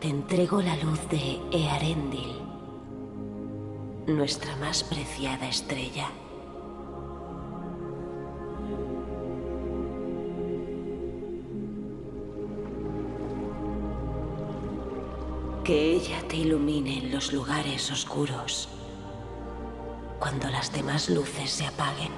te entrego la luz de Earendil, nuestra más preciada estrella. Que ella te ilumine en los lugares oscuros cuando las demás luces se apaguen.